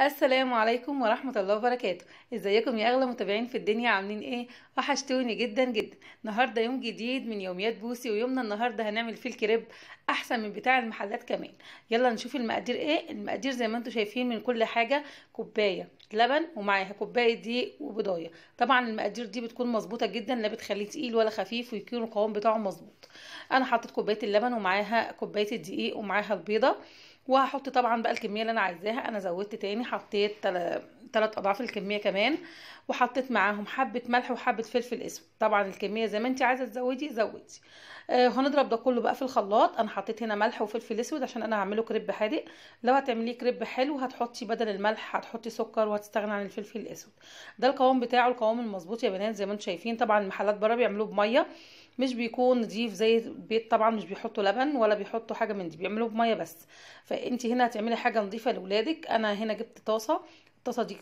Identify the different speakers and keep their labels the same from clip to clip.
Speaker 1: السلام عليكم ورحمة الله وبركاته. ازيكم يا أغلى متابعين في الدنيا؟ عاملين إيه؟ وحشتوني جدا جدا. النهاردة يوم جديد من يوميات بوسي ويومنا النهاردة هنعمل فيه الكريب أحسن من بتاع المحلات كمان. يلا نشوف المقادير إيه. المقادير زي ما أنتم شايفين من كل حاجة كوباية لبن ومعاها كوباية دقيق وبضاية. طبعا المقادير دي بتكون مظبوطة جدا لا بتخليه تقيل ولا خفيف ويكون القوام بتاعه مظبوط. أنا حطيت كوباية اللبن ومعاها كوباية الدقيق ومعاها البيضة. وهحط طبعا بقى الكمية اللي أنا عايزاها. أنا زودت تاني حطيت ثلاث أضعاف الكمية كمان وحطيت معاهم حبة ملح وحبة فلفل أسود. طبعا الكمية زي ما انت عايزة تزودي زودي. آه هنضرب ده كله بقى في الخلاط. أنا حطيت هنا ملح وفلفل أسود عشان أنا هعمله كريب حادق. لو هتعمليه كريب حلو هتحطي بدل الملح هتحطي سكر وهتستغني عن الفلفل الأسود. ده القوام بتاعه القوام المظبوط يا بنات زي ما أنتم شايفين. طبعا المحلات بره بيعملوه بمية. مش بيكون نضيف زي البيت طبعا مش بيحطوا لبن ولا بيحطوا حاجة من دي بيعملوه بميه بس. فانت هنا هتعملي حاجة نظيفه لاولادك أنا هنا جبت طاسة. الطاسة دي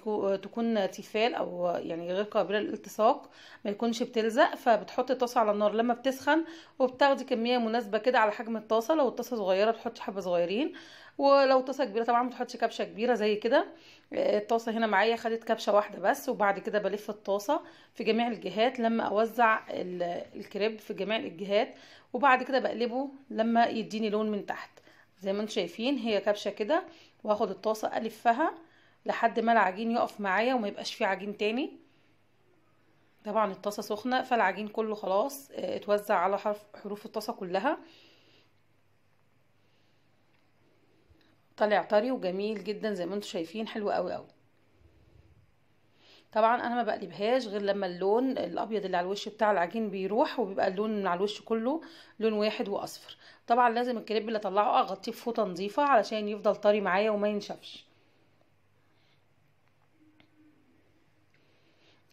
Speaker 1: تكون تيفال أو يعني غير قابلة للالتصاق ما يكونش بتلزق. فبتحطي الطاسة على النار. لما بتسخن وبتاخدي كمية مناسبة كده على حجم الطاسة لو الطاسة صغيرة بتحطي حبة صغيرين. ولو طاسة كبيرة طبعا بتحطي كبشة كبيرة زي كده. الطاسة هنا معايا خدت كبشة واحدة بس وبعد كده بلف الطاسة في جميع الجهات لما أوزع الكريب في جميع الجهات وبعد كده بقلبه لما يديني لون من تحت. زي ما أنتم شايفين هي كبشة كده واخد الطاسة ألفها لحد ما العجين يقف معايا وما يبقاش فيه عجين تاني. طبعا الطاسة سخنة فالعجين كله خلاص اتوزع على حرف حروف الطاسة كلها. طالع طري وجميل جدا زي ما أنتم شايفين حلو قوي قوي. طبعا أنا ما بقلبهاش غير لما اللون الأبيض اللي على الوش بتاع العجين بيروح وبيبقى اللون من على الوش كله لون واحد وأصفر. طبعا لازم الكريب اللي أطلعه أغطيه بفوطة نظيفة علشان يفضل طري معايا وما ينشفش.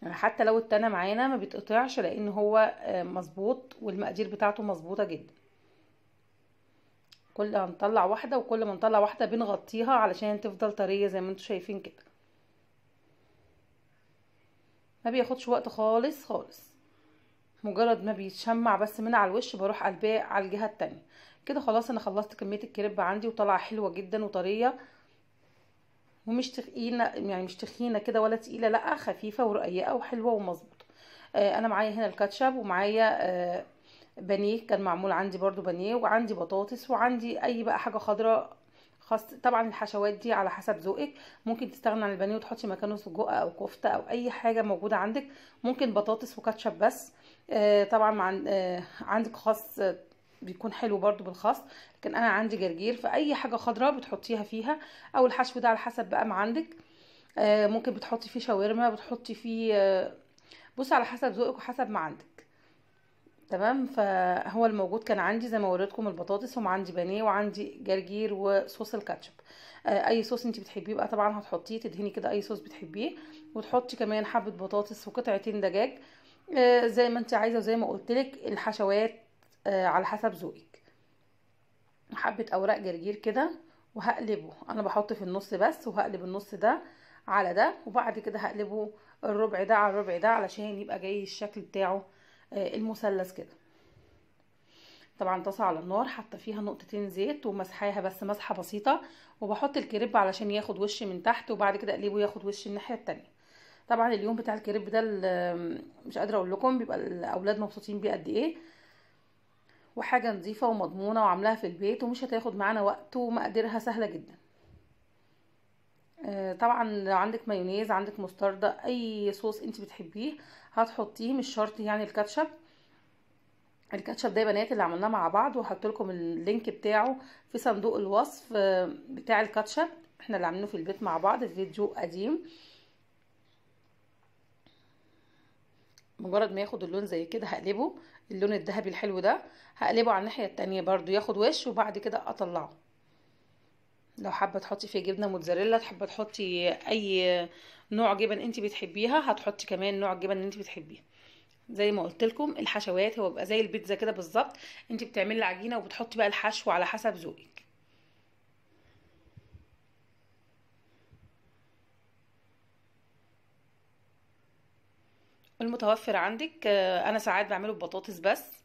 Speaker 1: حتى لو التانى معانا ما بيتقطعش لأن هو مظبوط والمقادير بتاعته مظبوطة جدا. كل ما نطلع واحدة وكل ما نطلع واحدة بنغطيها علشان تفضل طرية زي ما أنتم شايفين كده. ما بياخدش وقت خالص خالص. مجرد ما بيتشمع بس من على الوش بروح قلباه على الجهة التانية. كده خلاص أنا خلصت كمية الكريب عندي وطالعه حلوة جدا وطرية. ومش تخينة يعني مش تخينة كده ولا تقيلة لأ خفيفة ورقيقة وحلوة ومظبوطة. آه أنا معايا هنا الكاتشب ومعايا آه بانيه كان معمول عندي برضو بانيه وعندي بطاطس وعندي أي بقى حاجة خضراء خاص طبعا الحشوات دي على حسب ذوقك. ممكن تستغني عن البانيه وتحطي مكانه سجق أو كفتة أو أي حاجة موجودة عندك. ممكن بطاطس وكاتشب بس. آه طبعا مع آه عندك خاص بيكون حلو برضو بالخاص. لكن أنا عندي جرجير فأي حاجة خضراء بتحطيها فيها. أو الحشو ده على حسب بقى ما عندك آه ممكن بتحطي فيه شاورما بتحطي فيه آه بص على حسب ذوقك وحسب ما عندك تمام؟ فهو الموجود كان عندي زي ما وريتكم البطاطس وعندي بانيه وعندي جرجير وصوص الكاتشب. آه أي صوص انت بتحبيه بقى طبعا هتحطيه تدهني كده أي صوص بتحبيه وتحطي كمان حبة بطاطس وقطعتين دجاج. آه زي ما انت عايزة وزي ما قلت لك الحشوات آه على حسب ذوقك. حبة أوراق جرجير كده وهقلبه. أنا بحط في النص بس وهقلب النص ده على ده وبعد كده هقلبه الربع ده على الربع ده علشان يبقى جاي الشكل بتاعه المثلث كده. طبعا طاسة على النار حاطة فيها نقطتين زيت ومسحاها بس مسحة بسيطة وبحط الكريب علشان ياخد وش من تحت وبعد كده أقلبه ياخد وش الناحية التانية. طبعا اليوم بتاع الكريب ده مش قادرة أقول لكم بيبقى الأولاد مبسوطين بيه قد إيه. وحاجة نظيفة ومضمونة وعاملاها في البيت ومش هتاخد معانا وقت ومقاديرها سهلة جدا. طبعا لو عندك مايونيز عندك مستردة أي صوص أنت بتحبيه هتحطيه مش شرط يعني الكاتشب. الكاتشب ده يا بنات اللي عملناه مع بعض وهحط لكم ال link بتاعه في صندوق الوصف بتاع الكاتشب. إحنا اللي عاملينه في البيت مع بعض فيديو قديم. مجرد ما ياخد اللون زي كده هقلبه اللون الذهبي الحلو ده هقلبه على الناحية التانية برضو ياخد وش وبعد كده أطلعه. لو حابة تحطي فيه جبنة موتزاريلا تحبه تحطي أي نوع جبن انت بتحبيها هتحطي كمان نوع الجبن اللي انت بتحبيه. زي ما قلت لكم الحشوات هو بيبقى زي البيتزا كده بالظبط. انت بتعملي العجينة وبتحطي بقى الحشو على حسب ذوقك. المتوفر عندك أنا ساعات بعمله ببطاطس بس.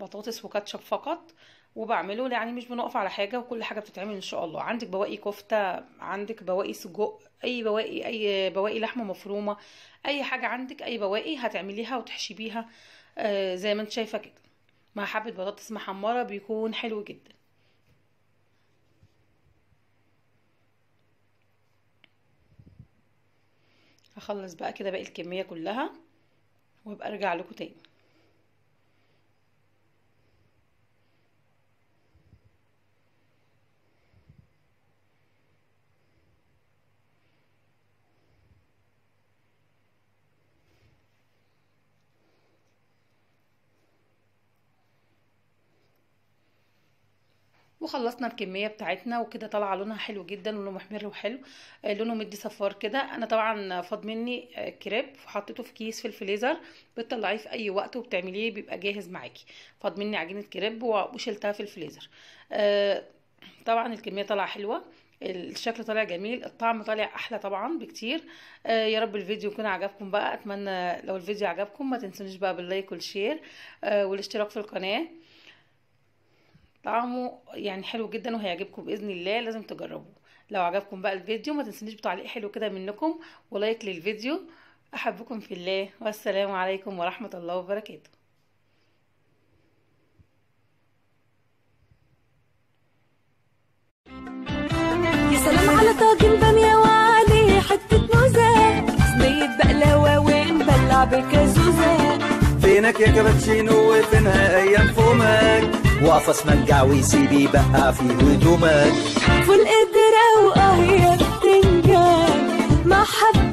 Speaker 1: بطاطس وكاتشب فقط وبعمله يعني مش بنقف على حاجة وكل حاجة بتتعمل إن شاء الله. عندك بواقي كفتة عندك بواقي سجق أي بواقي أي بواقي لحمة مفرومة أي حاجة عندك أي بواقي هتعمليها وتحشي بيها آه زي ما أنت شايفة كده. مع حبة بطاطس محمرة بيكون حلو جدا. هخلص بقى كده باقي الكمية كلها وأبقى أرجع لكم تاني. وخلصنا الكمية بتاعتنا وكده طالعة لونها حلو جدا لونه محمر وحلو آه، لونه مدي صفار كده. أنا طبعا فاض مني آه، كريب وحطيته في كيس في الفريزر بتطلعيه في أي وقت وبتعمليه بيبقى جاهز معاكي. فاض مني عجينة كريب وشلتها في الفريزر آه، طبعا الكمية طالعة حلوة الشكل طالع جميل الطعم طالع أحلى طبعا بكتير. آه يا رب الفيديو يكون عجبكم بقى. أتمنى لو الفيديو عجبكم ما تنسونيش بقى بال like وال share آه والاشتراك في القناة. طعمه يعني حلو جدا وهيعجبكم بإذن الله لازم تجربوه. لو عجبكم بقى الفيديو ما تنسونيش بتعليق حلو كده منكم ولايك للفيديو. أحبكم في الله. والسلام عليكم ورحمة الله وبركاته.
Speaker 2: يا سلام على طاجن بامية وعليه حتة موزة. صينية بقلاوة ونبلع بكازوزة.
Speaker 3: فينك يا كابتشينو وفينها أيام فمك
Speaker 4: واقفة اسمنجاوي سيبي بقى في هدومك.
Speaker 2: والقدر وقهية بتنجان محبة